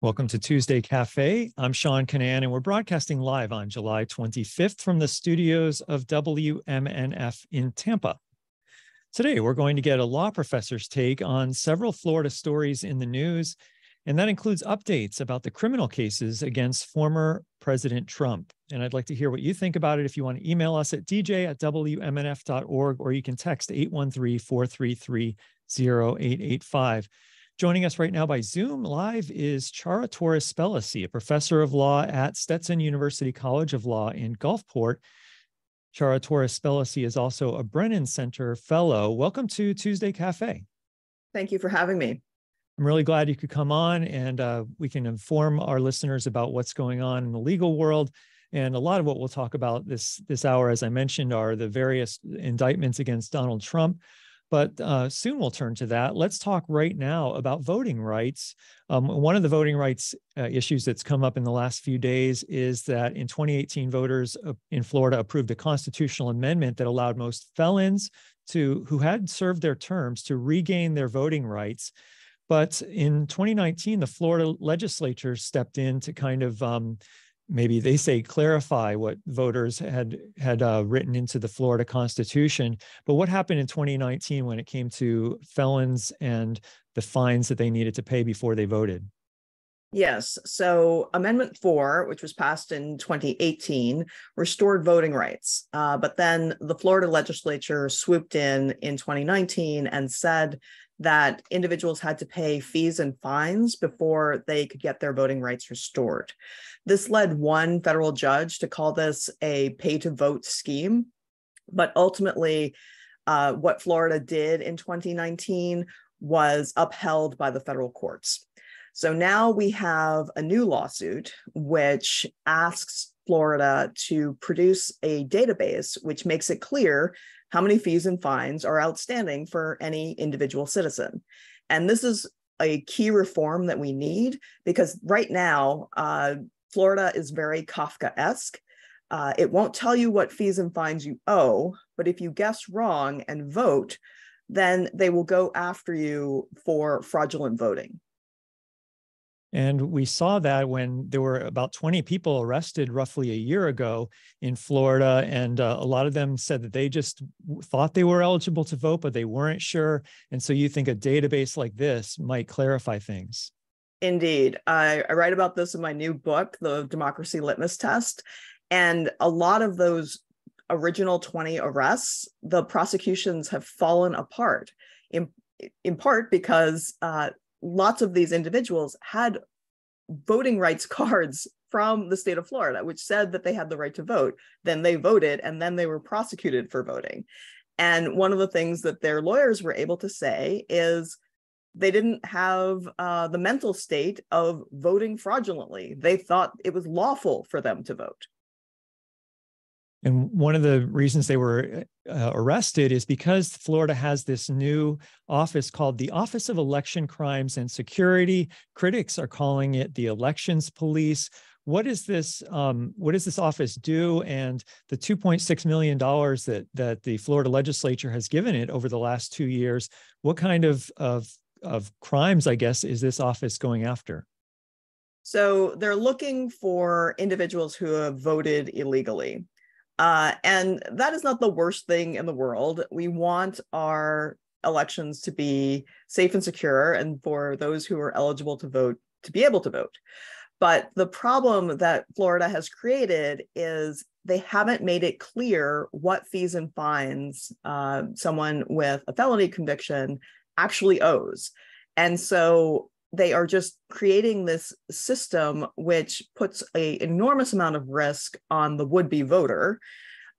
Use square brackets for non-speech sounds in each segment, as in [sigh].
Welcome to Tuesday Cafe. I'm Sean Kinane, and we're broadcasting live on July 25th from the studios of WMNF in Tampa. Today, we're going to get a law professor's take on several Florida stories in the news, and that includes updates about the criminal cases against former President Trump. And I'd like to hear what you think about it. If you want to email us at dj at WMNF.org, or you can text 813 433 0885. Joining us right now by Zoom live is Ciara Torres-Spelliscy, a professor of law at Stetson University College of Law in Gulfport. Ciara Torres-Spelliscy is also a Brennan Center Fellow. Welcome to Tuesday Cafe. Thank you for having me. I'm really glad you could come on and uh, we can inform our listeners about what's going on in the legal world. And a lot of what we'll talk about this, this hour, as I mentioned, are the various indictments against Donald Trump. But uh, soon we'll turn to that. Let's talk right now about voting rights. Um, one of the voting rights uh, issues that's come up in the last few days is that in 2018, voters uh, in Florida approved a constitutional amendment that allowed most felons to who had served their terms to regain their voting rights. But in 2019, the Florida legislature stepped in to kind of um, maybe they say clarify what voters had had uh, written into the Florida Constitution. But what happened in 2019 when it came to felons and the fines that they needed to pay before they voted? Yes. So Amendment 4, which was passed in 2018, restored voting rights. Uh, but then the Florida legislature swooped in in 2019 and said that individuals had to pay fees and fines before they could get their voting rights restored. This led one federal judge to call this a pay to vote scheme. But ultimately, uh, what Florida did in 2019 was upheld by the federal courts. So now we have a new lawsuit which asks Florida to produce a database which makes it clear how many fees and fines are outstanding for any individual citizen. And this is a key reform that we need because right now, uh, Florida is very Kafka esque. Uh, it won't tell you what fees and fines you owe, but if you guess wrong and vote, then they will go after you for fraudulent voting. And we saw that when there were about 20 people arrested roughly a year ago in Florida. And uh, a lot of them said that they just thought they were eligible to vote, but they weren't sure. And so you think a database like this might clarify things? Indeed. I, I write about this in my new book, The Democracy Litmus Test. And a lot of those original 20 arrests, the prosecutions have fallen apart in, in part because uh, lots of these individuals had voting rights [laughs] cards from the state of Florida, which said that they had the right to vote. Then they voted and then they were prosecuted for voting. And one of the things that their lawyers were able to say is they didn't have uh, the mental state of voting fraudulently. They thought it was lawful for them to vote. And one of the reasons they were uh, arrested is because Florida has this new office called the Office of Election Crimes and Security. Critics are calling it the Elections Police. What is this? Um, what does this office do? And the 2.6 million dollars that that the Florida legislature has given it over the last two years, what kind of of of crimes, I guess, is this office going after? So they're looking for individuals who have voted illegally. Uh, and that is not the worst thing in the world. We want our elections to be safe and secure, and for those who are eligible to vote to be able to vote. But the problem that Florida has created is they haven't made it clear what fees and fines uh, someone with a felony conviction actually owes. And so they are just creating this system which puts a enormous amount of risk on the would-be voter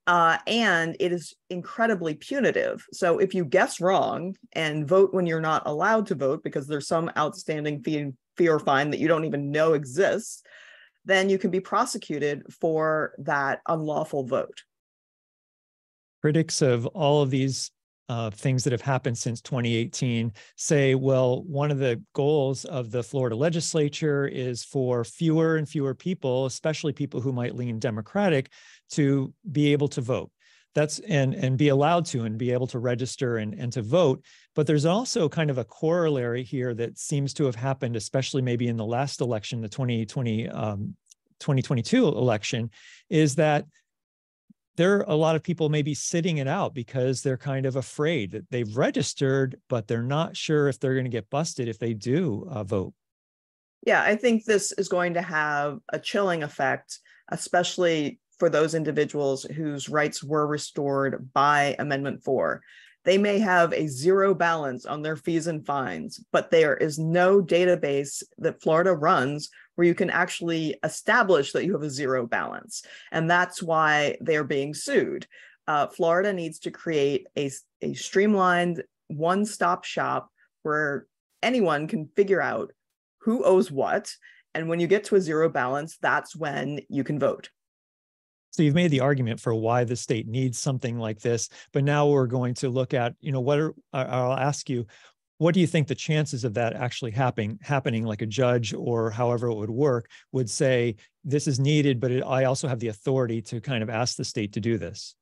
uh, and it is incredibly punitive. So if you guess wrong and vote when you're not allowed to vote because there's some outstanding fee, fee or fine that you don't even know exists then you can be prosecuted for that unlawful vote. Critics of all of these uh, things that have happened since 2018 say, well, one of the goals of the Florida legislature is for fewer and fewer people, especially people who might lean Democratic, to be able to vote. that's and and be allowed to and be able to register and and to vote but there's also kind of a corollary here that seems to have happened especially maybe in the last election the 2020 um, 2022 election is that there are a lot of people maybe sitting it out because they're kind of afraid that they've registered but they're not sure if they're going to get busted if they do uh, vote yeah i think this is going to have a chilling effect especially for those individuals whose rights were restored by Amendment 4. They may have a zero balance on their fees and fines, but there is no database that Florida runs where you can actually establish that you have a zero balance. And that's why they're being sued. Uh, Florida needs to create a, a streamlined one stop shop where anyone can figure out who owes what. And when you get to a zero balance, that's when you can vote. So you've made the argument for why the state needs something like this, but now we're going to look at, you know, what are, I'll ask you, what do you think the chances of that actually happening happening like a judge or however it would work would say this is needed but it, i also have the authority to kind of ask the state to do this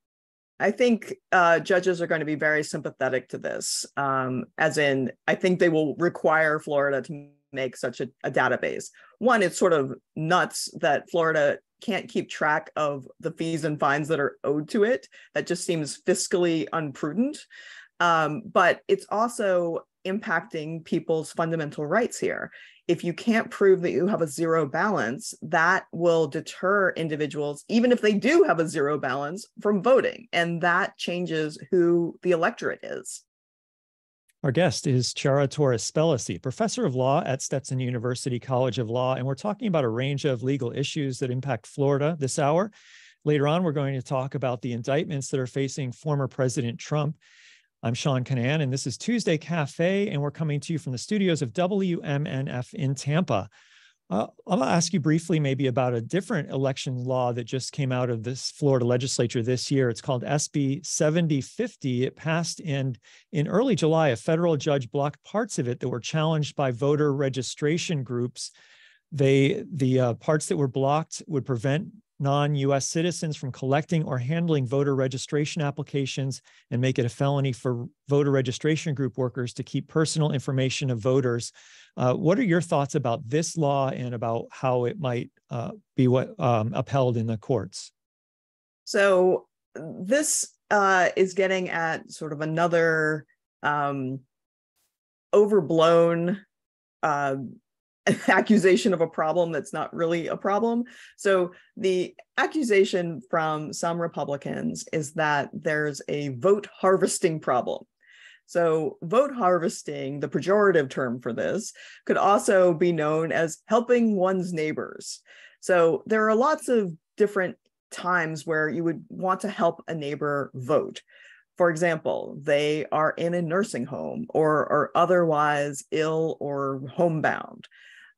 i think uh, judges are going to be very sympathetic to this um, as in i think they will require florida to make such a, a database one it's sort of nuts that florida can't keep track of the fees and fines that are owed to it. That just seems fiscally unprudent. Um, but it's also impacting people's fundamental rights here. If you can't prove that you have a zero balance, that will deter individuals, even if they do have a zero balance, from voting. And that changes who the electorate is. Our guest is Ciara Torres-Spelliscy, professor of law at Stetson University College of Law, and we're talking about a range of legal issues that impact Florida this hour. Later on, we're going to talk about the indictments that are facing former President Trump. I'm Sean Kinane, and this is Tuesday Cafe, and we're coming to you from the studios of WMNF in Tampa. Uh, I'll ask you briefly maybe about a different election law that just came out of this Florida legislature this year. It's called SB 7050. It passed in, in early July. A federal judge blocked parts of it that were challenged by voter registration groups. They the uh, parts that were blocked would prevent non-US citizens from collecting or handling voter registration applications and make it a felony for voter registration group workers to keep personal information of voters. Uh, what are your thoughts about this law and about how it might uh, be what um, upheld in the courts? So this uh, is getting at sort of another um, overblown uh, [laughs] accusation of a problem that's not really a problem. So the accusation from some Republicans is that there's a vote harvesting problem. So, vote harvesting, the pejorative term for this, could also be known as helping one's neighbors. So, there are lots of different times where you would want to help a neighbor vote. For example, they are in a nursing home or are otherwise ill or homebound.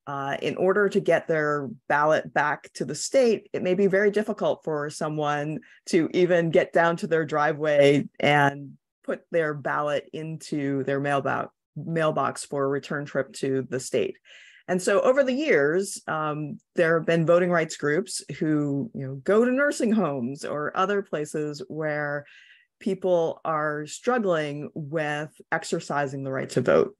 Uh, in order to get their ballot back to the state, it may be very difficult for someone to even get down to their driveway and put their ballot into their mailbox mailbox for a return trip to the state. And so over the years, um, there have been voting rights groups who you know go to nursing homes or other places where people are struggling with exercising the right to vote,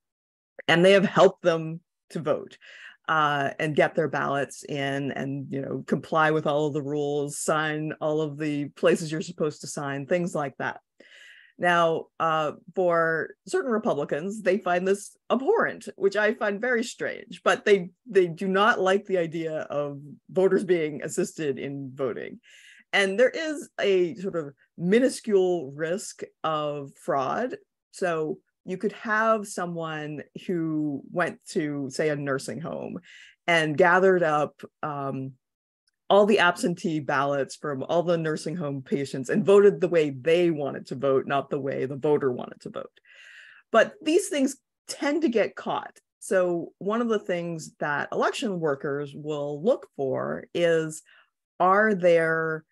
and they have helped them to vote uh, and get their ballots in and you know comply with all of the rules sign all of the places you're supposed to sign things like that. Now uh, for certain republicans they find this abhorrent which i find very strange but they they do not like the idea of voters being assisted in voting. And there is a sort of minuscule risk of fraud. So you could have someone who went to say a nursing home and gathered up um, all the absentee ballots from all the nursing home patients and voted the way they wanted to vote not the way the voter wanted to vote. But these things tend to get caught. So one of the things that election workers will look for is are there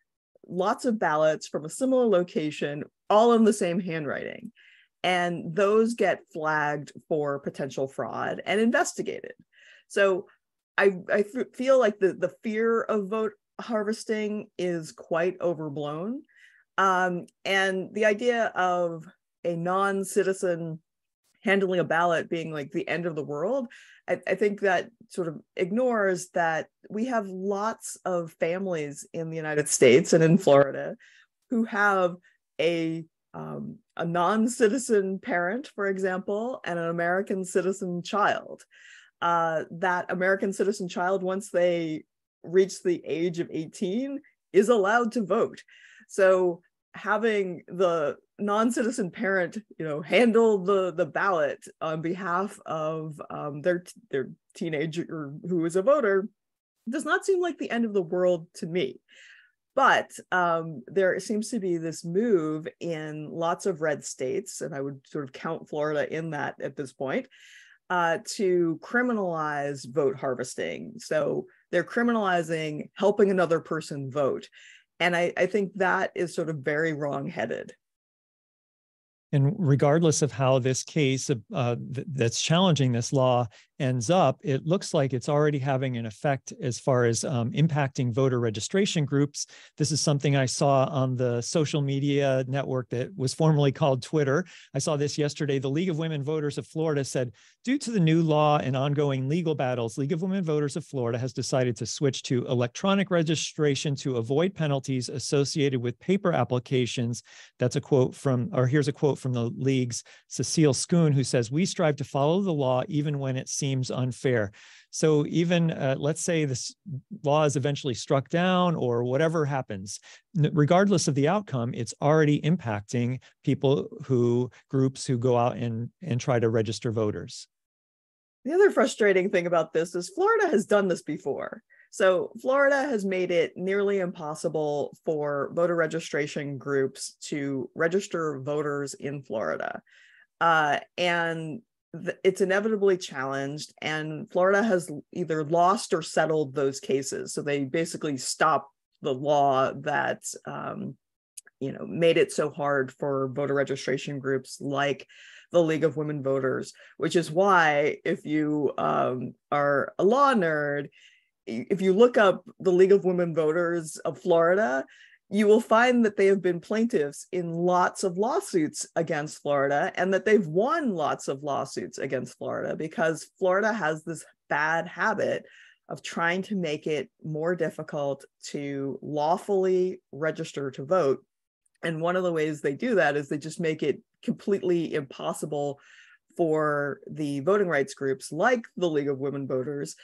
lots of ballots from a similar location all in the same handwriting and those get flagged for potential fraud and investigated. So I, I feel like the, the fear of vote harvesting is quite overblown. Um, and the idea of a non-citizen handling a ballot being like the end of the world, I, I think that sort of ignores that we have lots of families in the United States and in Florida who have a um, a non-citizen parent, for example, and an American citizen child. Uh, that American citizen child, once they reach the age of 18, is allowed to vote. So having the non-citizen parent you know handle the the ballot on behalf of um, their their teenager who is a voter does not seem like the end of the world to me but um, there seems to be this move in lots of red states and i would sort of count florida in that at this point uh, to criminalize vote harvesting so they're criminalizing helping another person vote and I, I think that is sort of very wrong-headed. And regardless of how this case uh, th- that's challenging this law ends up, it looks like it's already having an effect as far as um, impacting voter registration groups. This is something I saw on the social media network that was formerly called Twitter. I saw this yesterday. The League of Women Voters of Florida said, due to the new law and ongoing legal battles, League of Women Voters of Florida has decided to switch to electronic registration to avoid penalties associated with paper applications. That's a quote from, or here's a quote from the League's Cecile Scoon, who says, We strive to follow the law even when it seems seems unfair. So even uh, let's say this law is eventually struck down or whatever happens, regardless of the outcome, it's already impacting people who groups who go out and and try to register voters. The other frustrating thing about this is Florida has done this before. So Florida has made it nearly impossible for voter registration groups to register voters in Florida. Uh, and it's inevitably challenged and florida has either lost or settled those cases so they basically stopped the law that um, you know made it so hard for voter registration groups like the league of women voters which is why if you um, are a law nerd if you look up the league of women voters of florida you will find that they have been plaintiffs in lots of lawsuits against Florida and that they've won lots of lawsuits against Florida because Florida has this bad habit of trying to make it more difficult to lawfully register to vote. And one of the ways they do that is they just make it completely impossible for the voting rights groups like the League of Women Voters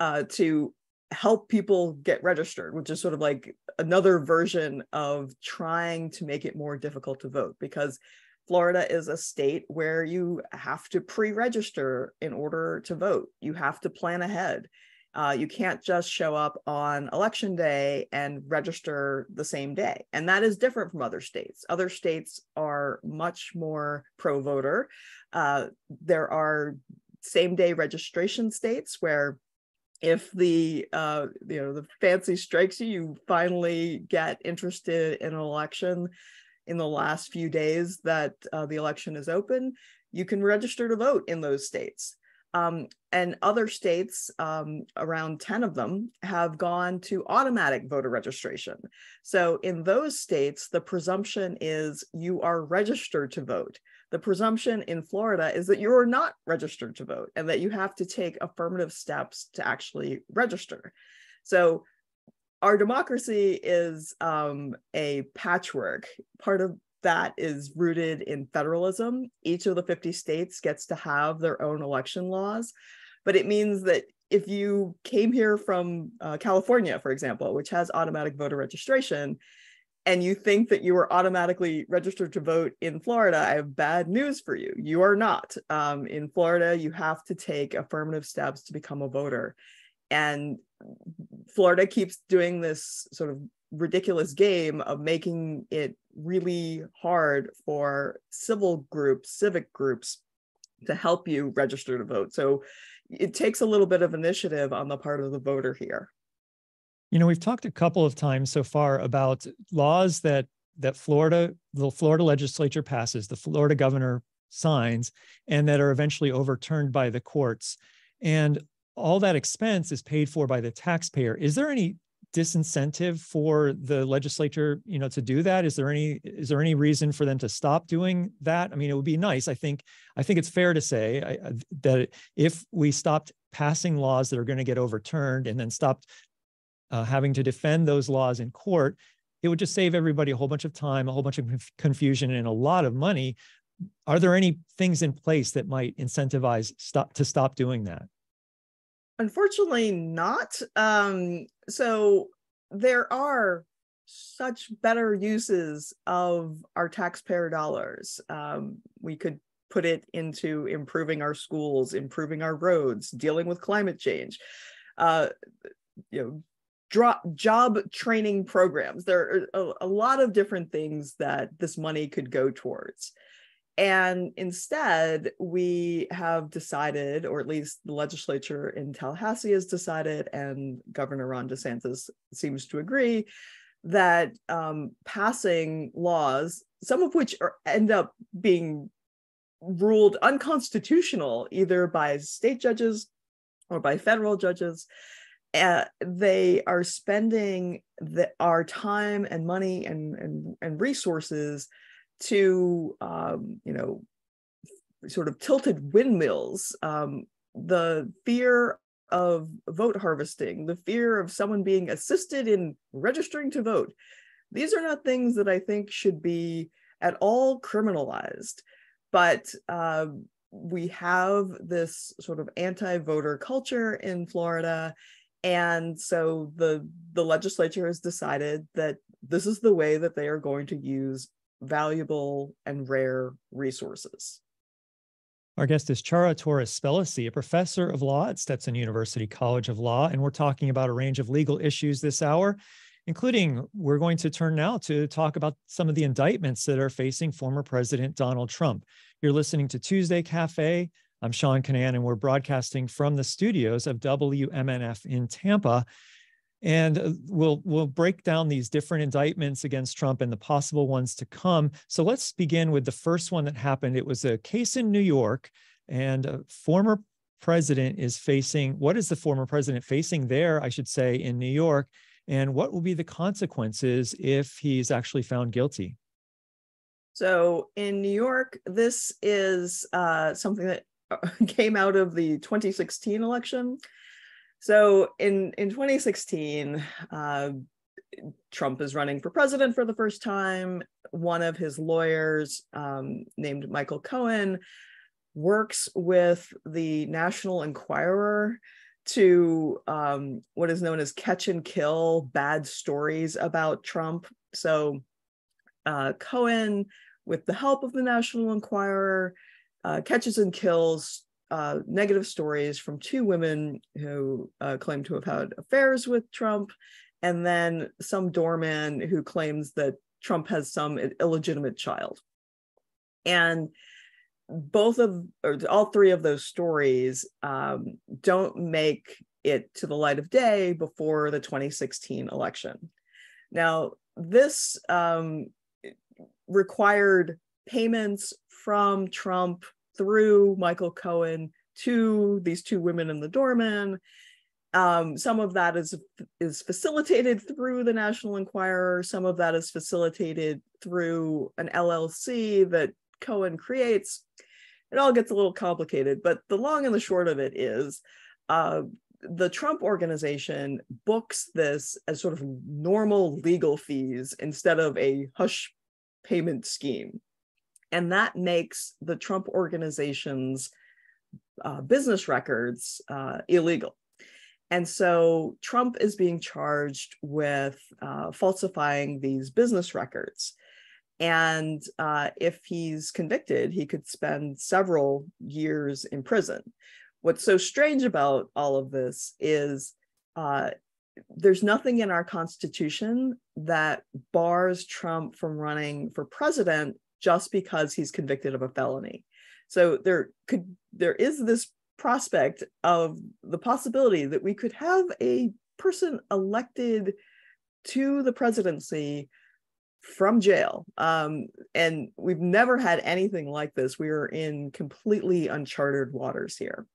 uh, to help people get registered, which is sort of like another version of trying to make it more difficult to vote because Florida is a state where you have to pre register in order to vote. You have to plan ahead. Uh, you can't just show up on election day and register the same day. And that is different from other states. Other states are much more pro voter. Uh, there are same day registration states where if the uh, you know the fancy strikes you, you finally get interested in an election in the last few days that uh, the election is open, you can register to vote in those states. Um, and other states, um, around 10 of them, have gone to automatic voter registration. So in those states, the presumption is you are registered to vote the presumption in Florida is that you're not registered to vote and that you have to take affirmative steps to actually register. So our democracy is um, a patchwork. Part of that is rooted in federalism. Each of the 50 states gets to have their own election laws, but it means that if you came here from uh, California, for example, which has automatic voter registration, and you think that you are automatically registered to vote in Florida, I have bad news for you. You are not. Um, in Florida, you have to take affirmative steps to become a voter. And Florida keeps doing this sort of ridiculous game of making it really hard for civil groups, civic groups to help you register to vote. So it takes a little bit of initiative on the part of the voter here. You know, we've talked a couple of times so far about laws that that Florida, the Florida legislature passes, the Florida governor signs, and that are eventually overturned by the courts. And all that expense is paid for by the taxpayer. Is there any disincentive for the legislature you know to do that is there any is there any reason for them to stop doing that i mean it would be nice i think i think it's fair to say I, that if we stopped passing laws that are going to get overturned and then stopped uh, having to defend those laws in court it would just save everybody a whole bunch of time a whole bunch of confusion and a lot of money are there any things in place that might incentivize stop to stop doing that Unfortunately, not. Um, so there are such better uses of our taxpayer dollars. Um, we could put it into improving our schools, improving our roads, dealing with climate change. Uh, you know, job training programs. There are a, a lot of different things that this money could go towards. And instead, we have decided, or at least the legislature in Tallahassee has decided, and Governor Ron DeSantis seems to agree, that um, passing laws, some of which are, end up being ruled unconstitutional either by state judges or by federal judges, they are spending the, our time and money and, and, and resources to um, you know sort of tilted windmills. Um, the fear of vote harvesting the fear of someone being assisted in registering to vote these are not things that i think should be at all criminalized. But uh, we have this sort of anti-voter culture in florida and so the the legislature has decided that this is the way that they are going to use valuable and rare resources. Our guest is Ciara Torres-Spelliscy, a professor of law at Stetson University College of Law, and we're talking about a range of legal issues this hour, including we're going to turn now to talk about some of the indictments that are facing former President Donald Trump. You're listening to Tuesday Cafe. I'm Sean Kinane, and we're broadcasting from the studios of WMNF in Tampa and uh, we'll we'll break down these different indictments against Trump and the possible ones to come. So let's begin with the first one that happened. It was a case in New York, and a former president is facing what is the former president facing there, I should say, in New York, and what will be the consequences if he's actually found guilty? So in New York, this is uh, something that [laughs] came out of the 2016 election. So in in 2016, uh, Trump is running for president for the first time. One of his lawyers, um, named Michael Cohen, works with the National Enquirer to um, what is known as catch and kill bad stories about Trump. So uh, Cohen, with the help of the National Enquirer, uh, catches and kills uh, negative stories from two women who uh, claim to have had affairs with Trump, and then some doorman who claims that Trump has some illegitimate child. And both of, or all three of those stories um, don't make it to the light of day before the 2016 election. Now, this um, required payments from Trump through Michael Cohen to these two women in the doorman. Um, some of that is is facilitated through the National Enquirer. Some of that is facilitated through an LLC that Cohen creates. It all gets a little complicated, but the long and the short of it is uh, the Trump organization books this as sort of normal legal fees instead of a hush payment scheme. And that makes the Trump organization's uh, business records uh, illegal. And so Trump is being charged with uh, falsifying these business records. And uh, if he's convicted, he could spend several years in prison. What's so strange about all of this is uh, there's nothing in our Constitution that bars Trump from running for president just because he's convicted of a felony. So there could there is this prospect of the possibility that we could have a person elected to the presidency from jail. Um, and we've never had anything like this. We are in completely uncharted waters here.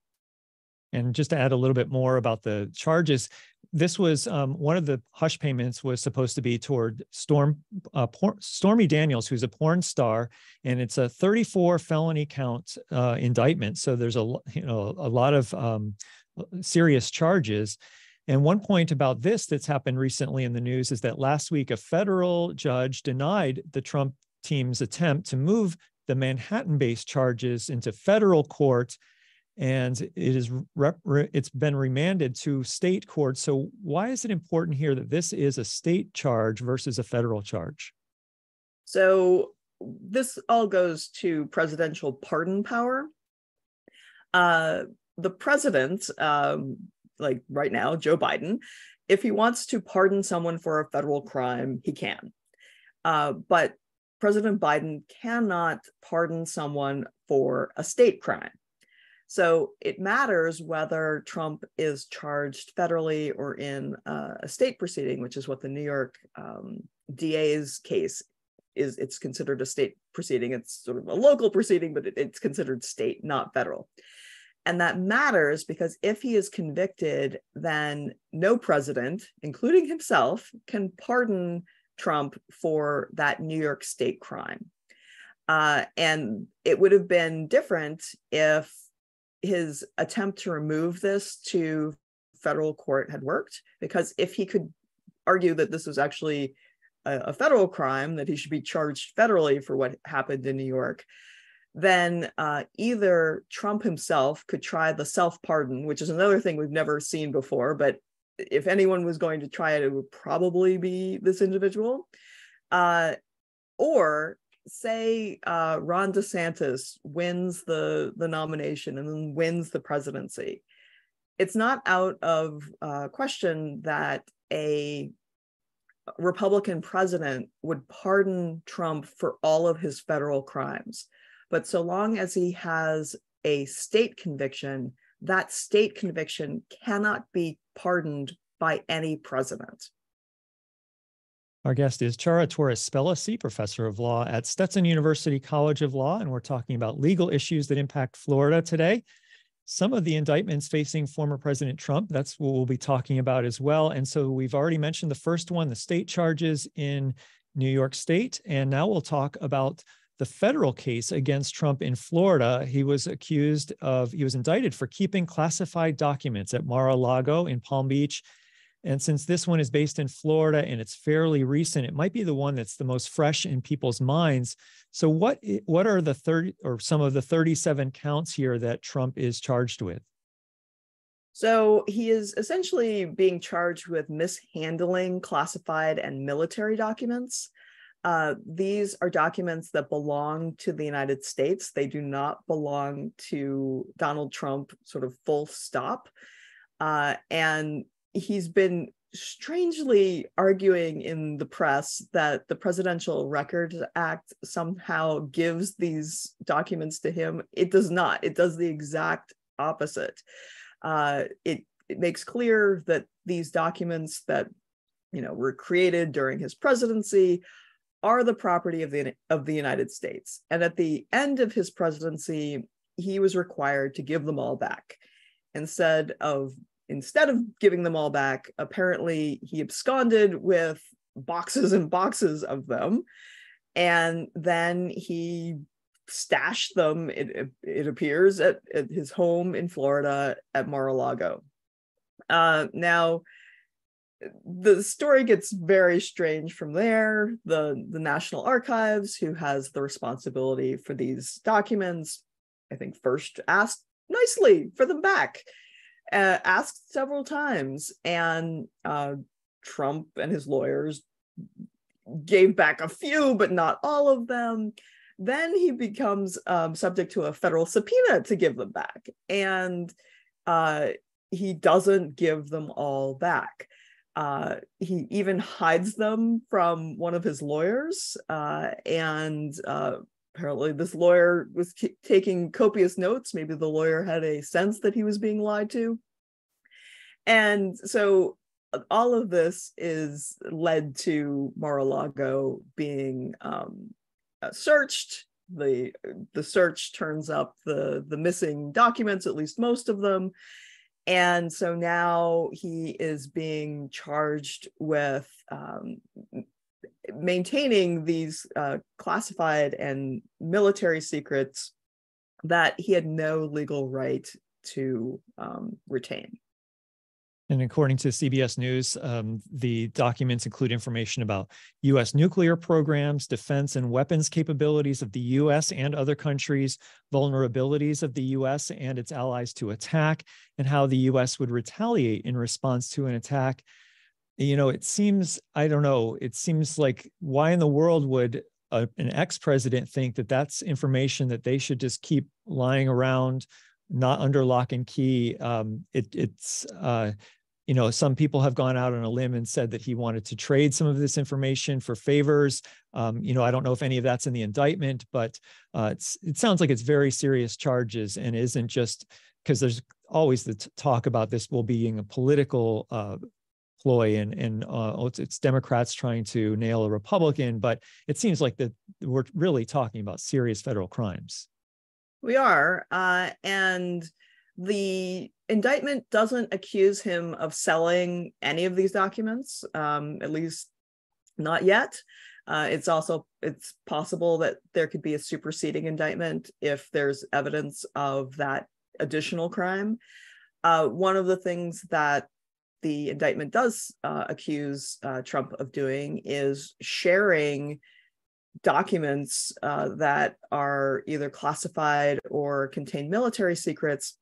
And just to add a little bit more about the charges, this was um, one of the hush payments was supposed to be toward Storm uh, Stormy Daniels, who's a porn star, and it's a 34 felony count uh, indictment. So there's a you know a lot of um, serious charges. And one point about this that's happened recently in the news is that last week a federal judge denied the Trump team's attempt to move the Manhattan-based charges into federal court and it is it's been remanded to state court. So why is it important here that this is a state charge versus a federal charge? So this all goes to presidential pardon power. Uh, the president, um, like right now, Joe Biden, if he wants to pardon someone for a federal crime, he can. Uh, but President Biden cannot pardon someone for a state crime. So it matters whether Trump is charged federally or in uh, a state proceeding, which is what the New York um, DA's case is. It's considered a state proceeding. It's sort of a local proceeding, but it, it's considered state, not federal. And that matters because if he is convicted, then no president, including himself, can pardon Trump for that New York state crime. Uh, and it would have been different if his attempt to remove this to federal court had worked because if he could argue that this was actually a, a, federal crime that he should be charged federally for what happened in new york then uh, either trump himself could try the self-pardon which is another thing we've never seen before but if anyone was going to try it it would probably be this individual uh, or say uh, Ron DeSantis wins the the nomination and then wins the presidency, it's not out of uh, question that a Republican president would pardon Trump for all of his federal crimes. But so long as he has a state conviction, that state conviction cannot be pardoned by any president. Our guest is Ciara Torres-Spelliscy, professor of law at Stetson University College of Law, and we're talking about legal issues that impact Florida today. Some of the indictments facing former President Trump, that's what we'll be talking about as well. And so we've already mentioned the first one, the state charges in New York State. And now we'll talk about the federal case against Trump in Florida. He was accused of, he was indicted for keeping classified documents at Mar a Lago in Palm Beach and since this one is based in Florida and it's fairly recent, it might be the one that's the most fresh in people's minds. So what what are the 30 or some of the 37 counts here that Trump is charged with? So he is essentially being charged with mishandling classified and military documents. Uh, these are documents that belong to the United States. They do not belong to Donald Trump, sort of full stop. Uh, and he's been strangely arguing in the press that the Presidential Records Act somehow gives these documents to him. It does not. It does the exact opposite. Uh, it it makes clear that these documents that you know were created during his presidency are the property of the of the United States. And at the end of his presidency, he was required to give them all back instead of instead of giving them all back, apparently he absconded with boxes and boxes of them. And then he stashed them, it, it appears, at, at his home in Florida at Mar-a-Lago. Uh, now, the story gets very strange from there. The, the National Archives, who has the responsibility for these documents, I think first asked nicely for them back uh, asked several times, and uh, Trump and his lawyers gave back a few, but not all of them. Then he becomes um, subject to a federal subpoena to give them back, and uh, he doesn't give them all back. Uh, he even hides them from one of his lawyers, uh, and uh, apparently this lawyer was taking copious notes. Maybe the lawyer had a sense that he was being lied to. And so uh, all of this is led to mar-a-lago being um, uh, searched. The the search turns up the the missing documents at least most of them. And so now he is being charged with um, maintaining these uh, classified and military secrets that he had no legal right to um, retain. And according to CBS News, um, the documents include information about U.S. nuclear programs, defense and weapons capabilities of the U.S. and other countries, vulnerabilities of the U.S. and its allies to attack, and how the U.S. would retaliate in response to an attack. You know, it seems, I don't know, it seems like why in the world would a, an ex president think that that's information that they should just keep lying around? not under lock and key. Um, it, it's uh, you know, some people have gone out on a limb and said that he wanted to trade some of this information for favors. Um, you know, I don't know if any of that's in the indictment, but uh, it sounds like it's very serious charges and isn't just because there's always the talk about this will being a political uh, ploy and and uh, oh, it's, it's, Democrats trying to nail a Republican, but it seems like that we're really talking about serious federal crimes. We are, uh, and the indictment doesn't accuse him of selling any of these documents, um, at least not yet. Uh, it's also it's possible that there could be a superseding indictment if there's evidence of that additional crime. Uh, one of the things that the indictment does uh, accuse uh, Trump of doing is sharing documents uh, that are either classified or contain military secrets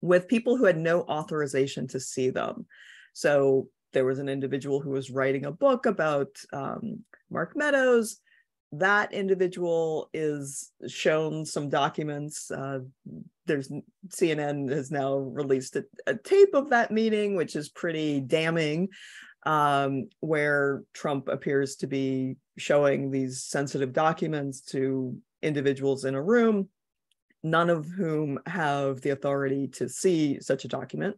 with people who had no authorization to see them. So there was an individual who was writing a book about um, Mark Meadows. That individual is shown some documents. Uh, there's CNN has now released a, a, tape of that meeting, which is pretty damning, um, where Trump appears to be showing these sensitive documents to individuals in a room none of whom have the authority to see such a document.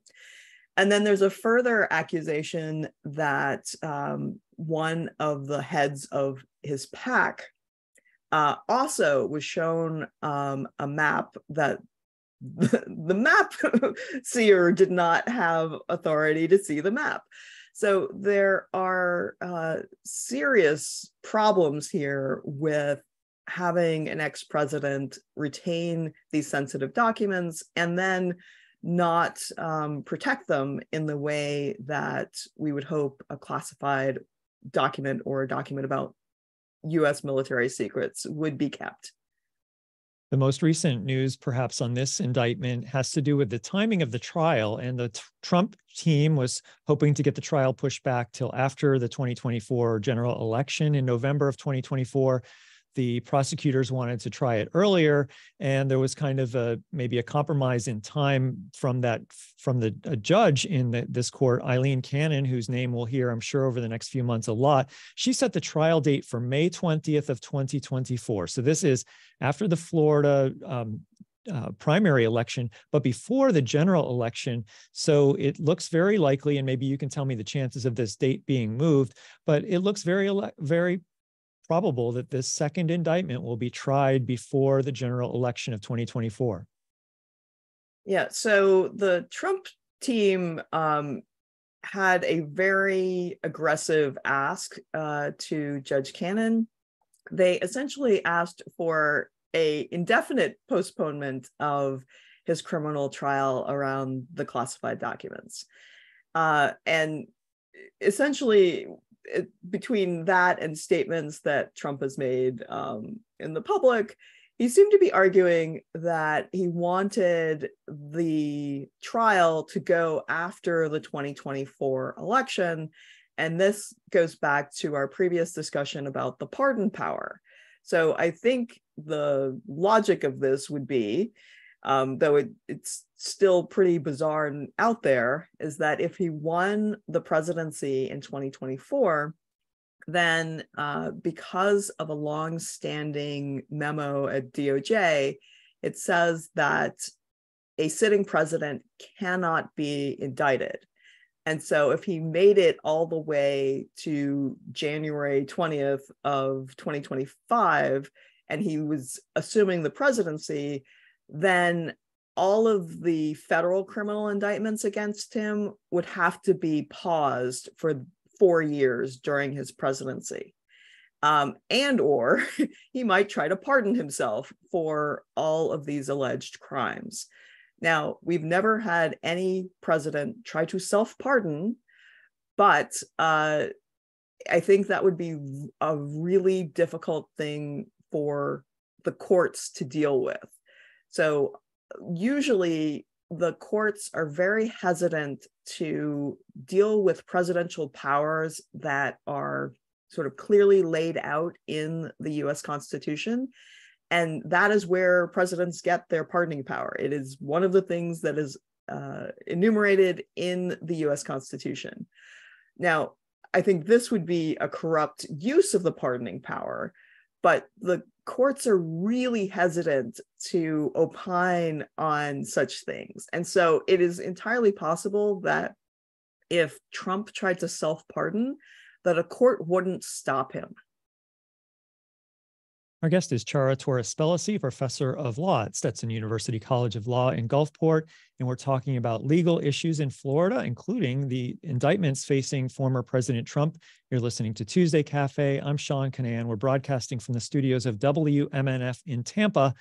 And then there's a further accusation that um, one of the heads of his PAC, uh, also was shown um, a map that [laughs] the map [laughs] seer did not have authority to see the map. So there are uh, serious problems here with having an ex president retain these sensitive documents and then not um, protect them in the way that we would hope a classified document or a document about US military secrets would be kept. The most recent news, perhaps, on this indictment has to do with the timing of the trial. And the t- Trump team was hoping to get the trial pushed back till after the 2024 general election in November of 2024 the prosecutors wanted to try it earlier and there was kind of a maybe a compromise in time from that from the judge in the, this court aileen cannon whose name we'll hear i'm sure over the next few months a lot she set the trial date for may 20th of 2024 so this is after the florida um, uh, primary election, but before the general election. So it looks very likely, and maybe you can tell me the chances of this date being moved, but it looks very, very probable that this second indictment will be tried before the general election of 2024. Yeah, so the Trump team um, had a very aggressive ask uh, to Judge Cannon. They essentially asked for a indefinite postponement of his criminal trial around the classified documents. Uh, and essentially it, between that and statements that Trump has made um, in the public, he seemed to be arguing that he wanted the trial to go after the 2024 election. And this goes back to our previous discussion about the pardon power. So I think the logic of this would be um, though it, it's still pretty bizarre and out there, is that if he won the presidency in 2024, then uh, because of a long-standing memo at DOJ, it says that a sitting president cannot be indicted. And so if he made it all the way to January 20th of 2025 and he was assuming the presidency, then all of the federal criminal indictments against him would have to be paused for four years during his presidency. Um, and or [laughs] he might try to pardon himself for all of these alleged crimes. Now we've never had any president try to self-pardon but uh, i think that would be a really difficult thing for the courts to deal with so usually the courts are very hesitant to deal with presidential powers that are sort of clearly laid out in the US Constitution. And that is where presidents get their pardoning power. It is one of the things that is uh, enumerated in the US Constitution. Now, I think this would be a corrupt use of the pardoning power, but the courts are really hesitant to opine on such things. And so it is entirely possible that if Trump tried to self pardon, that a court wouldn't stop him. Our guest is Ciara Torres-Spelliscy, professor of law at Stetson University College of Law in Gulfport. And we're talking about legal issues in Florida, including the indictments facing former President Trump. You're listening to Tuesday Cafe. I'm Sean Kinane. We're broadcasting from the studios of WMNF in Tampa.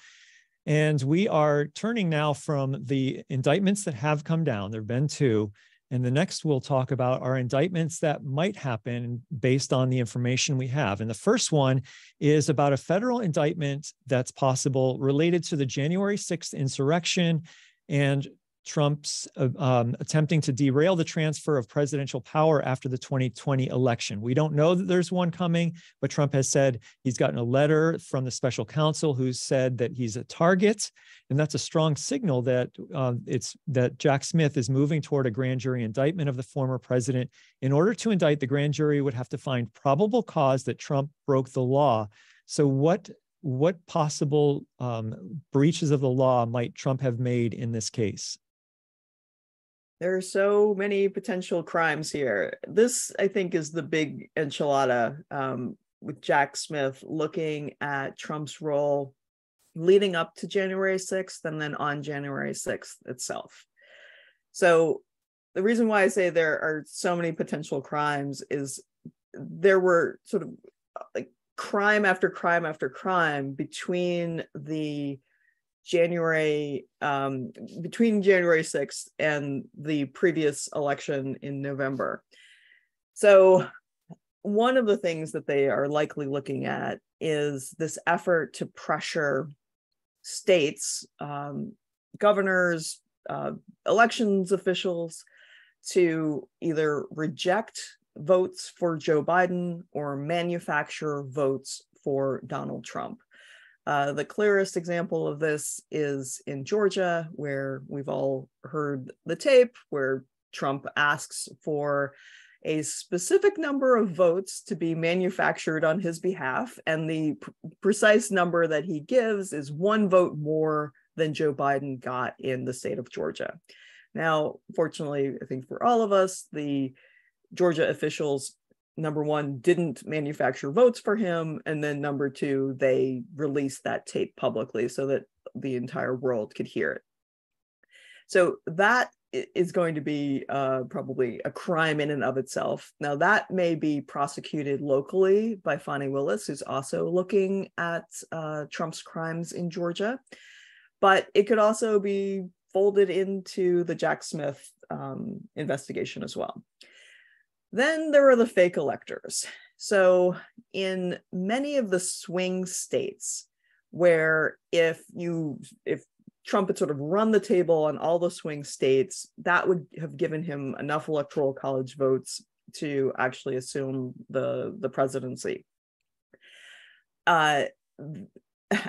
And we are turning now from the indictments that have come down, there have been two, and the next we'll talk about are indictments that might happen based on the information we have. And the first one is about a federal indictment that's possible related to the January 6th insurrection and Trump's uh, um, attempting to derail the transfer of presidential power after the 2020 election. We don't know that there's one coming, but Trump has said he's gotten a letter from the special counsel who said that he's a target, and that's a strong signal that uh, it's that Jack Smith is moving toward a grand jury indictment of the former president. In order to indict, the grand jury would have to find probable cause that Trump broke the law. So, what what possible um, breaches of the law might Trump have made in this case? There are so many potential crimes here. This, I think, is the big enchilada um, with Jack Smith looking at Trump's role leading up to January 6th and then on January 6th itself. So, the reason why I say there are so many potential crimes is there were sort of like crime after crime after crime between the January um, between January 6th and the previous election in November. So, one of the things that they are likely looking at is this effort to pressure states, um, governors, uh, elections officials to either reject votes for Joe Biden or manufacture votes for Donald Trump. Uh, the clearest example of this is in Georgia, where we've all heard the tape where Trump asks for a specific number of votes to be manufactured on his behalf. And the p- precise number that he gives is one vote more than Joe Biden got in the state of Georgia. Now, fortunately, I think for all of us, the Georgia officials number one didn't manufacture votes for him and then number two they released that tape publicly so that the entire world could hear it. So that is going to be uh, probably a crime in and of itself. Now that may be prosecuted locally by fani willis who's also looking at uh, trump's crimes in georgia but it could also be folded into the jack smith um, investigation as well then there are the fake electors. So, in many of the swing states, where if you if Trump had sort of run the table on all the swing states, that would have given him enough electoral college votes to actually assume the the presidency. Uh,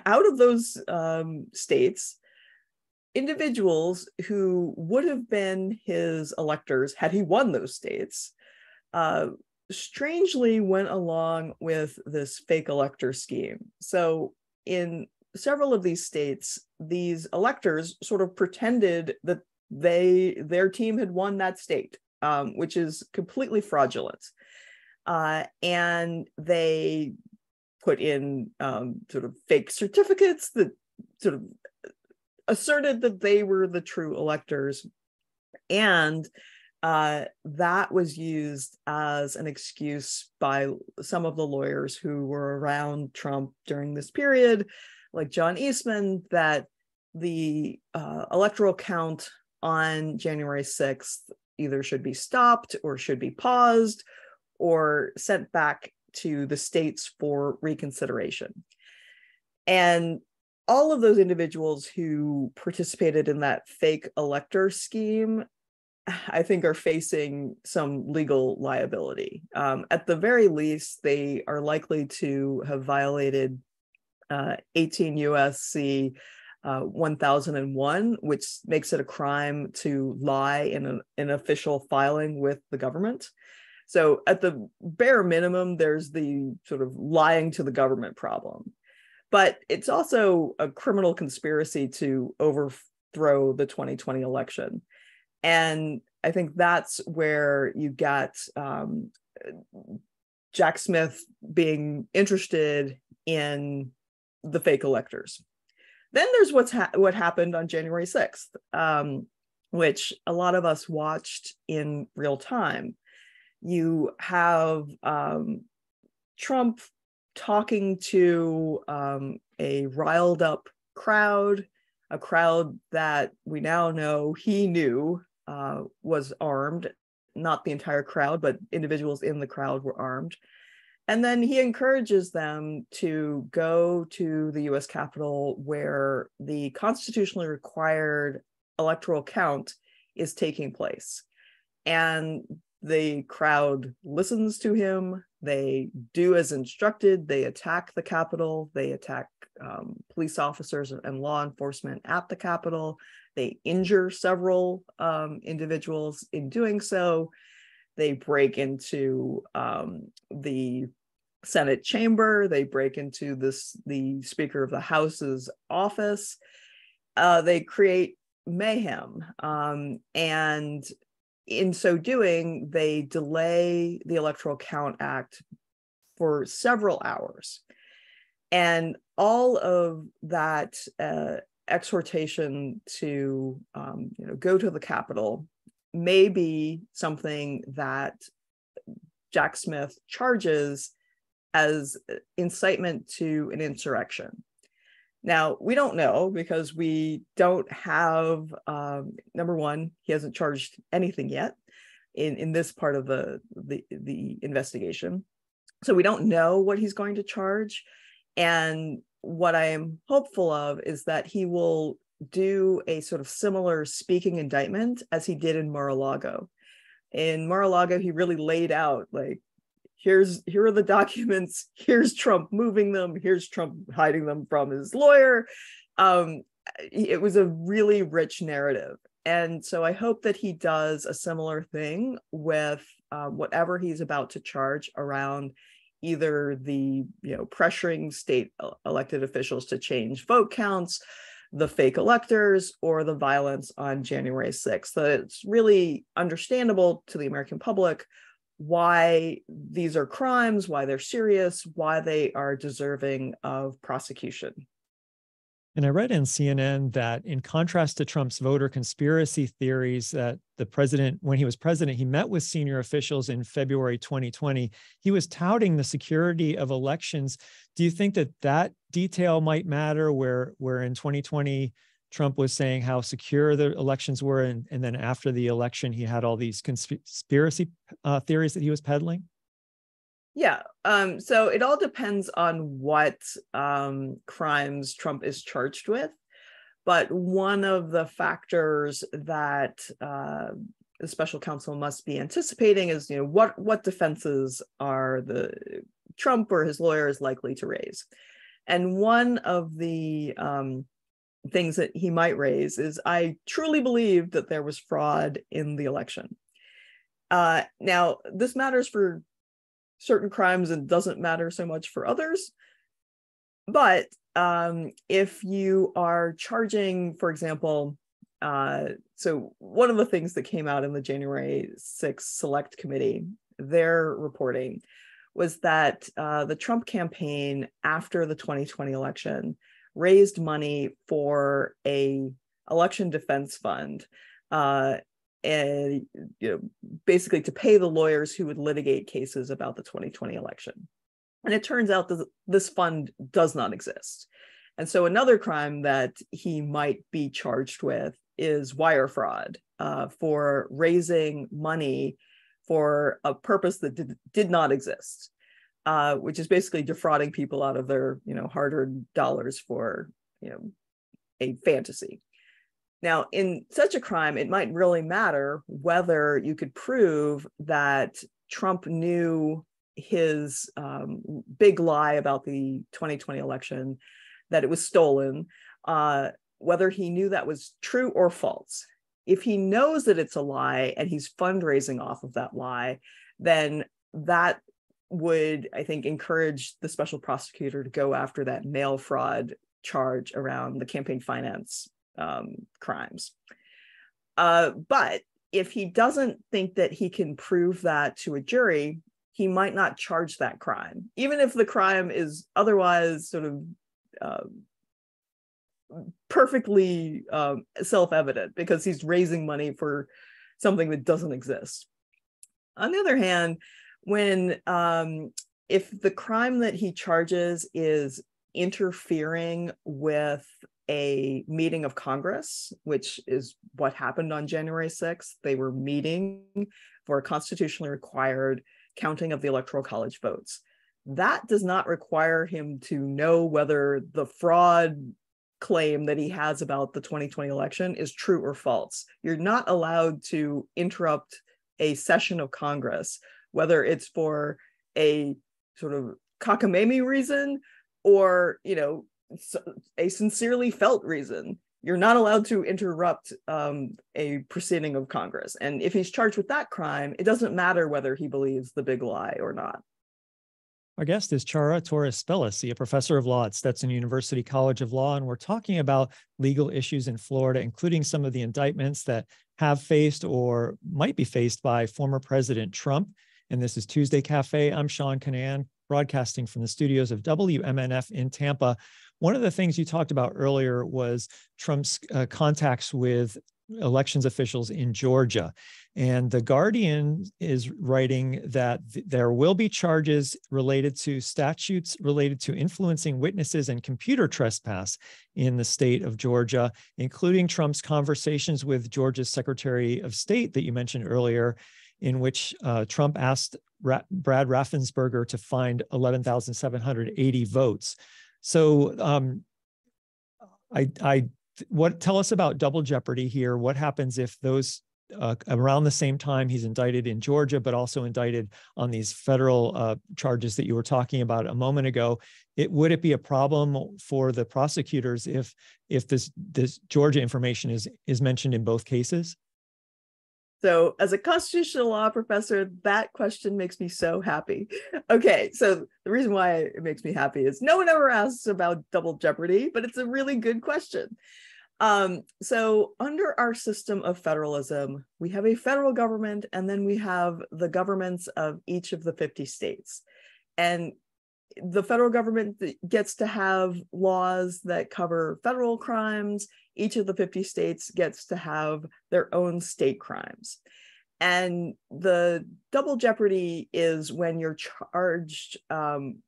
out of those um, states, individuals who would have been his electors had he won those states uh, strangely went along with this fake elector scheme. So, in several of these states, these electors sort of pretended that they their team had won that state, um, which is completely fraudulent. Uh, and they put in um, sort of fake certificates that sort of asserted that they were the true electors. And uh, that was used as an excuse by some of the lawyers who were around Trump during this period, like John Eastman, that the uh, electoral count on January 6th either should be stopped or should be paused or sent back to the states for reconsideration. And all of those individuals who participated in that fake elector scheme I think are facing some legal liability. Um, at the very least, they are likely to have violated uh, 18 USC uh, 1001, which makes it a crime to lie in an, an official filing with the government. So, at the bare minimum, there's the sort of lying to the government problem. But it's also a criminal conspiracy to overthrow the 2020 election. And I think that's where you get um, Jack Smith being interested in the fake electors. Then there's what's ha- what happened on January 6th, um, which a lot of us watched in real time. You have um, Trump talking to um, a riled up crowd, a crowd that we now know he knew uh, was armed. Not the entire crowd, but individuals in the crowd were armed. And then he encourages them to go to the US Capitol where the constitutionally required electoral count is taking place. And the crowd listens to him. They do as instructed. They attack the Capitol. They attack um, police officers and law enforcement at the Capitol. They injure several um, individuals in doing so. They break into um, the Senate chamber. They break into this the Speaker of the House's office. Uh, they create mayhem, um, and in so doing, they delay the Electoral Count Act for several hours. And all of that uh, exhortation to um, you know go to the Capitol may be something that Jack Smith charges as incitement to an insurrection. Now, we don't know because we don't have, um, number one, he hasn't charged anything yet in, in this part of the, the, the investigation. So we don't know what he's going to charge. And what I am hopeful of is that he will do a sort of similar speaking indictment as he did in Mar-a-Lago. In Mar-a-Lago, he really laid out like here's here are the [laughs] documents here's trump moving them here's trump hiding them from his lawyer um, it was a really rich narrative and so i hope that he does a similar thing with um, whatever he's about to charge around either the you know pressuring state elected officials to change vote counts the fake electors or the violence on january 6th that it's really understandable to the american public why these are crimes, why they're serious, why they are deserving of prosecution. And I read in CNN that, in contrast to Trump's voter conspiracy theories, that the president, when he was president, he met with senior officials in February 2020. He was touting the security of elections. Do you think that that detail might matter? Where, where in 2020 Trump was saying how secure the elections were, and, and then after the election, he had all these conspiracy uh, theories that he was peddling? Yeah. Um, so it all depends on what um, crimes Trump is charged with. But one of the factors that uh, the special counsel must be anticipating is, you know, what what defenses are the Trump or his lawyers likely to raise? And one of the um, things that he might raise is I truly believe that there was fraud in the election. Uh, now, this matters for certain crimes and doesn't matter so much for others. But um, if you are charging, for example, uh, so one of the things that came out in the January 6th Select Committee, their reporting was that uh, the Trump campaign after the 2020 election raised money for a election defense fund uh, and you know basically to pay the lawyers who would litigate cases about the 2020 election. And it turns out that this fund does not exist. And so another crime that he might be charged with is wire fraud uh, for raising money for a purpose that did, did not exist uh, which is basically defrauding people out of their you know hard-earned dollars for you know a fantasy now, in such a crime, it might really matter whether you could prove that Trump knew his um, big lie about the 2020 election, that it was stolen, uh, whether he knew that was true or false. If he knows that it's a lie and he's fundraising off of that lie, then that would, I think, encourage the special prosecutor to go after that mail fraud charge around the campaign finance um, crimes. Uh, but if he doesn't think that he can prove that to a jury, he might not charge that crime, even if the crime is otherwise sort of uh, perfectly um, self-evident because he's raising money for something that doesn't exist. On the other hand, when um, if the crime that he charges is interfering with a meeting of Congress, which is what happened on January 6th. They were meeting for a constitutionally required counting of the Electoral College votes. That does not require him to know whether the fraud claim that he has about the 2020 election is true or false. You're not allowed to interrupt a session of Congress, whether it's for a sort of cockamamie reason or, you know, a sincerely felt reason. You're not allowed to interrupt um, a proceeding of Congress. And if he's charged with that crime, it doesn't matter whether he believes the big lie or not. Our guest is Ciara Torres-Spelliscy, a professor of law at Stetson University College of Law, and we're talking about legal issues in Florida, including some of the indictments that have faced or might be faced by former President Trump. And this is Tuesday Cafe. I'm Sean Kinane, broadcasting from the studios of WMNF in Tampa. One of the things you talked about earlier was Trump's uh, contacts with elections officials in Georgia. And The Guardian is writing that th- there will be charges related to statutes related to influencing witnesses and computer trespass in the state of Georgia, including Trump's conversations with Georgia's Secretary of State that you mentioned earlier, in which uh, Trump asked Ra- Brad Raffensperger to find 11,780 votes. So um, I, I, what tell us about double jeopardy here? What happens if those uh, around the same time he's indicted in Georgia, but also indicted on these federal uh, charges that you were talking about a moment ago. It would it be a problem for the prosecutors if if this this Georgia information is is mentioned in both cases? So, as a constitutional law professor, that question makes me so happy. Okay, so the reason why it makes me happy is no one ever asks about double jeopardy, but it's a really good question. Um, so, under our system of federalism, we have a federal government and then we have the governments of each of the 50 states. And the federal government gets to have laws that cover federal crimes. Each of the 50 states gets to have their own state crimes. And the double jeopardy is when you're charged um,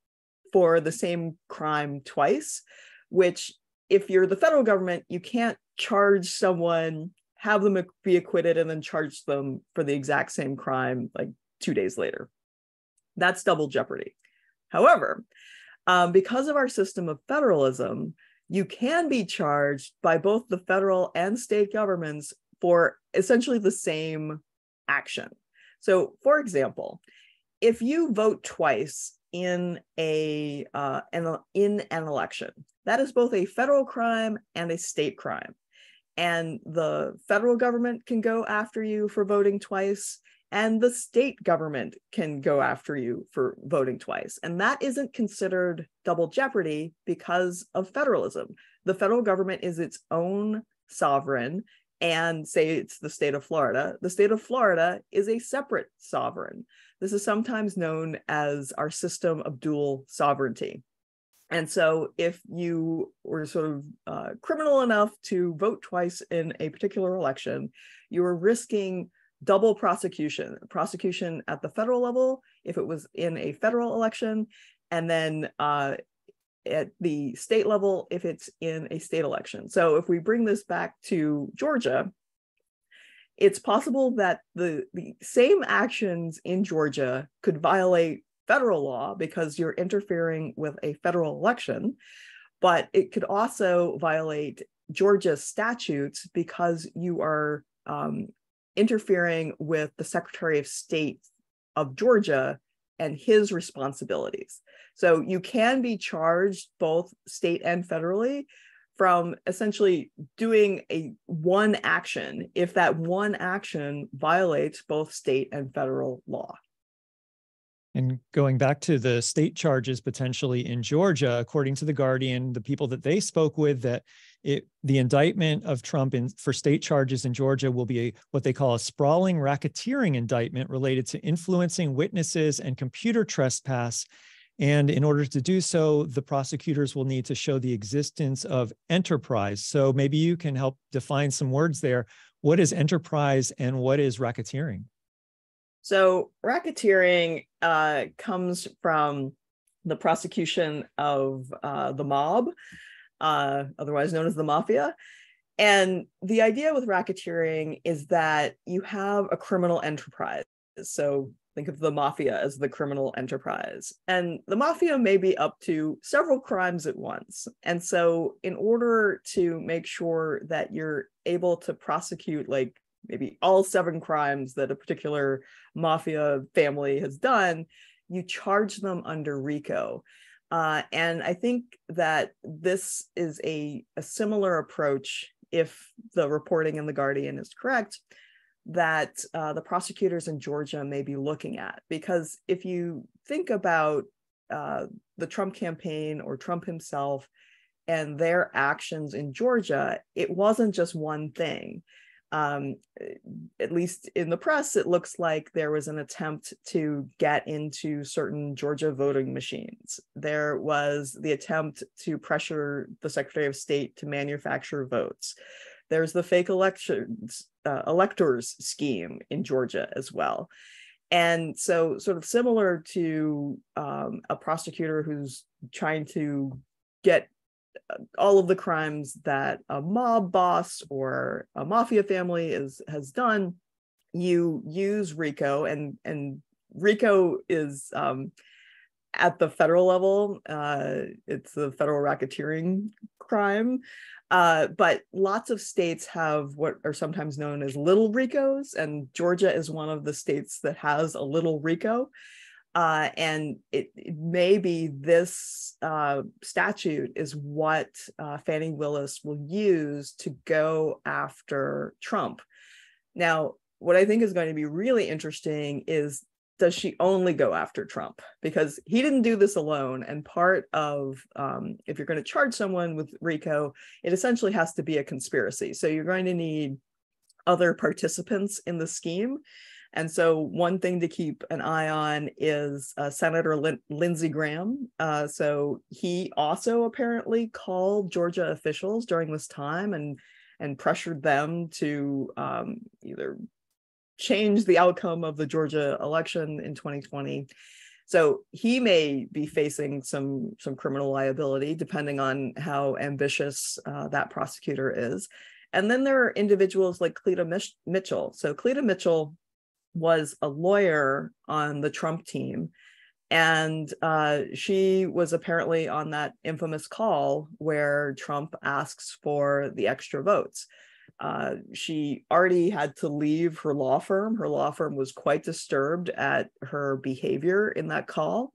for the same crime twice, which, if you're the federal government, you can't charge someone, have them be acquitted, and then charge them for the exact same crime like two days later. That's double jeopardy. However, um, because of our system of federalism, you can be charged by both the federal and state governments for essentially the same action. So, for example, if you vote twice in a uh, in an election, that is both a federal crime and a state crime, and the federal government can go after you for voting twice, and the state government can go after you for voting twice. And that isn't considered double jeopardy because of federalism. The federal government is its own sovereign, and say it's the state of Florida. The state of Florida is a separate sovereign. This is sometimes known as our system of dual sovereignty. And so, if you were sort of uh, criminal enough to vote twice in a particular election, you were risking double prosecution prosecution at the federal level if it was in a federal election, and then uh, at the state level if it's in a state election. So, if we bring this back to Georgia, it's possible that the, the same actions in Georgia could violate federal law because you're interfering with a federal election, but it could also violate Georgia statutes because you are um, interfering with the Secretary of State of Georgia and his responsibilities. So you can be charged both state and federally from essentially doing a one action if that one action violates both state and federal law. And going back to the state charges potentially in Georgia, according to the Guardian, the people that they spoke with, that it, the indictment of Trump in, for state charges in Georgia will be a, what they call a sprawling racketeering indictment related to influencing witnesses and computer trespass. And in order to do so, the prosecutors will need to show the existence of enterprise. So maybe you can help define some words there. What is enterprise and what is racketeering? So racketeering uh, comes from the prosecution of uh, the mob, uh, otherwise known as the mafia. And the idea with racketeering is that you have a criminal enterprise. So think of the mafia as the criminal enterprise. And the mafia may be up to several crimes at once. And so, in order to make sure that you're able to prosecute like maybe all seven crimes that a particular mafia family has done, you charge them under RICO. Uh, and I think that this is a, a similar approach if the reporting in The Guardian is correct that uh, the prosecutors in Georgia may be looking at. Because if you think about uh, the Trump campaign or Trump himself and their actions in Georgia, it wasn't just one thing um, at least in the press, it looks like there was an attempt to get into certain Georgia voting machines. There was the attempt to pressure the Secretary of State to manufacture votes. There's the fake elections, uh, electors scheme in Georgia as well. And so, sort of similar to um, a prosecutor who's trying to get all of the crimes that a mob boss or a mafia family is has done you use rico and and rico is um, at the federal level uh, it's the federal racketeering crime. Uh, but lots of states have what are sometimes known as little ricos and georgia is one of the states that has a little rico uh, and it, it maybe this uh, statute is what uh, Fani Willis will use to go after Trump. Now, what I think is going to be really interesting is does she only go after Trump? Because he didn't do this alone. And part of, um, if you're going to charge someone with RICO, it essentially has to be a conspiracy. So you're going to need other participants in the scheme. And so, one thing to keep an eye on is uh, Senator Lin- Lindsey Graham. Uh, so, he also apparently called Georgia officials during this time and and pressured them to um, either change the outcome of the Georgia election in 2020. So he may be facing some some criminal liability depending on how ambitious uh, that prosecutor is. And then there are individuals like Cleta Mitchell. So Cleta Mitchell was a lawyer on the Trump team. And uh, she was apparently on that infamous call where Trump asks for the extra votes. Uh, she already had to leave her law firm. Her law firm was quite disturbed at her behavior in that call.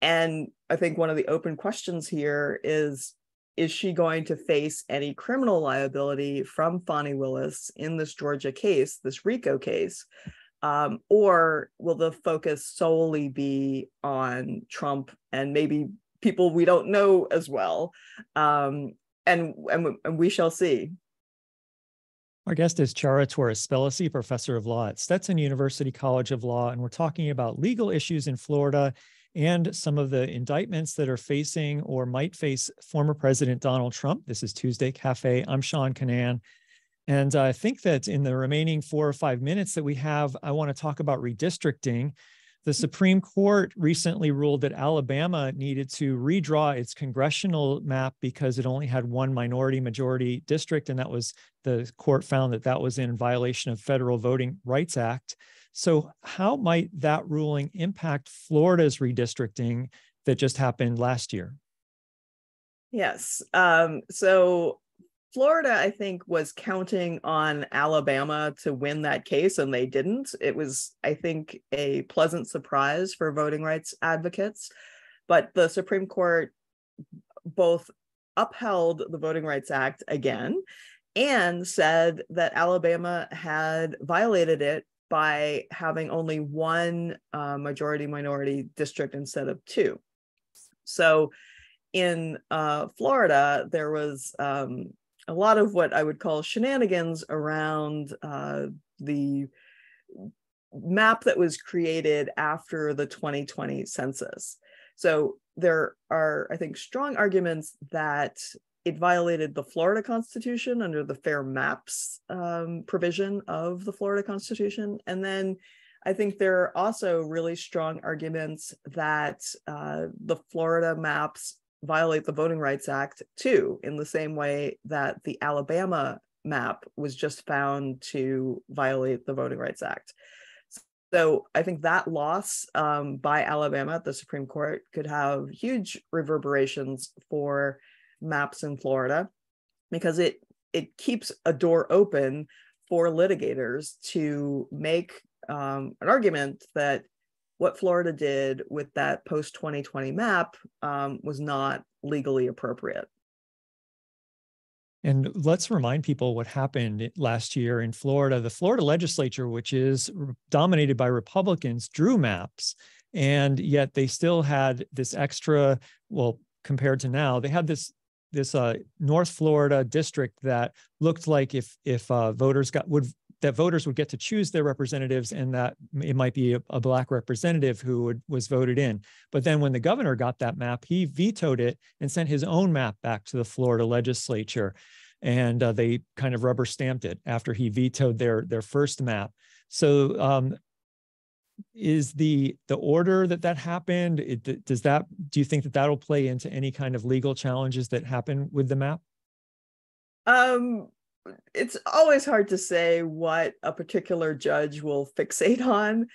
And I think one of the open questions here is is she going to face any criminal liability from Fani Willis in this Georgia case, this RICO case? Um, or will the focus solely be on Trump and maybe people we don't know as well? Um, and, and, and we shall see. Our guest is Ciara Torres-Spelliscy, professor of law at Stetson University College of Law, and we're talking about legal issues in Florida and some of the indictments that are facing or might face former President Donald Trump. This is Tuesday Cafe. I'm Sean Kinane. And I think that in the remaining four or five minutes that we have, I want to talk about redistricting. The Supreme Court recently ruled that Alabama needed to redraw its congressional map because it only had one minority majority district. And that was the court found that that was in violation of Federal Voting Rights Act. So, how might that ruling impact Florida's redistricting that just happened last year? Yes. Um, so, Florida, I think, was counting on Alabama to win that case, and they didn't. It was, I think, a pleasant surprise for voting rights advocates. But the Supreme Court both upheld the Voting Rights Act again and said that Alabama had violated it by having only one uh, majority minority district instead of two. So in uh, Florida, there was um, a lot of what I would call shenanigans around uh, the map that was created after the 2020 census. So there are, I think, strong arguments that it violated the Florida Constitution under the Fair Maps um, provision of the Florida Constitution. And then I think there are also really strong arguments that uh, the Florida maps violate the Voting Rights Act too, in the same way that the Alabama map was just found to violate the Voting Rights Act. So I think that loss um, by Alabama at the Supreme Court could have huge reverberations for maps in Florida because it it keeps a door open for litigators to make um, an argument that what Florida did with that post 2020 map um, was not legally appropriate. And let's remind people what happened last year in Florida. The Florida legislature, which is dominated by Republicans, drew maps, and yet they still had this extra, well, compared to now, they had this this uh, North Florida district that looked like if if uh, voters got would that voters would get to choose their representatives and that it might be a, a, black representative who would, was voted in. But then when the governor got that map, he vetoed it and sent his own map back to the Florida legislature. And uh, they kind of rubber stamped it after he vetoed their, their first map. So um, is the the order that that happened it, does that do you think that that'll play into any kind of legal challenges that happen with the map um it's always hard to say what a particular judge will fixate on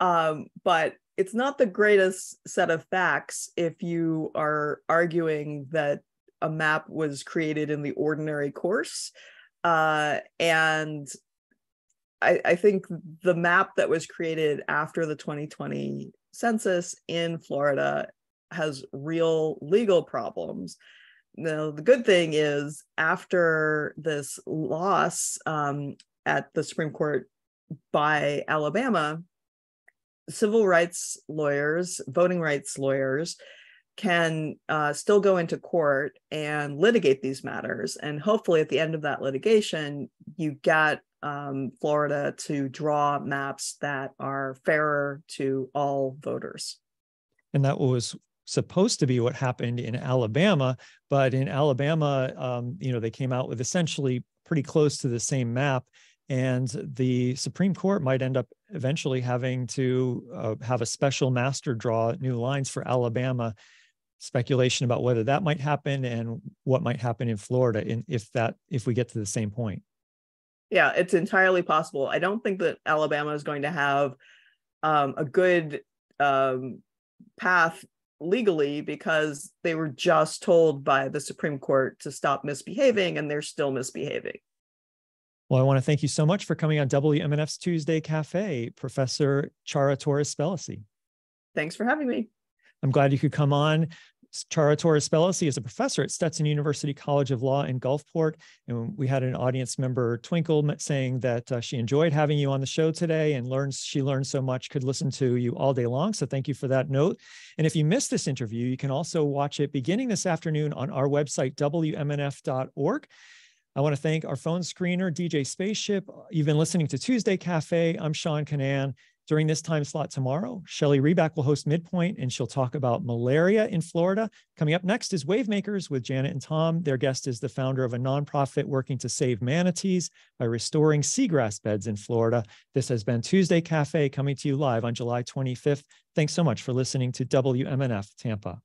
um, but it's not the greatest set of facts if you are arguing that a map was created in the ordinary course uh, and I, I think the map that was created after the 2020 census in florida has real legal problems now, the good thing is after this loss um, at the Supreme Court by Alabama, civil rights lawyers, voting rights lawyers can uh, still go into court and litigate these matters. And hopefully, at the end of that litigation, you get um, Florida to draw maps that are fairer to all voters. And that was supposed to be what happened in Alabama, but in Alabama, um, you know, they came out with essentially pretty close to the same map, and the Supreme Court might end up eventually having to uh, have a special master draw new lines for Alabama. Speculation about whether that might happen and what might happen in Florida, in, if that if we get to the same point. Yeah, it's entirely possible. I don't think that Alabama is going to have um, a good um, path legally because they were just told by the Supreme Court to stop misbehaving and they're still misbehaving. Well, I want to thank you so much for coming on WMNF's Tuesday Cafe, Professor Ciara Torres-Spelliscy. Thanks for having me. I'm glad you could come on. Ciara Torres-Spelliscy is a professor at Stetson University College of Law in Gulfport. And we had an audience member, Twinkle, saying that uh, she enjoyed having you on the show today and learns she learned so much, could listen to you all day long. So thank you for that note. And if you missed this interview, you can also watch it beginning this afternoon on our website, WMNF.org. I want to thank our phone screener, DJ Spaceship. You've been listening to Tuesday Cafe. I'm Sean Kinane. During this time slot tomorrow, Shelly Reback will host Midpoint and she'll talk about malaria in Florida. Coming up next is Wavemakers with Janet and Tom. Their guest is the founder of a nonprofit working to save manatees by restoring seagrass beds in Florida. This has been Tuesday Cafe coming to you live on July 25th. Thanks so much for listening to WMNF Tampa.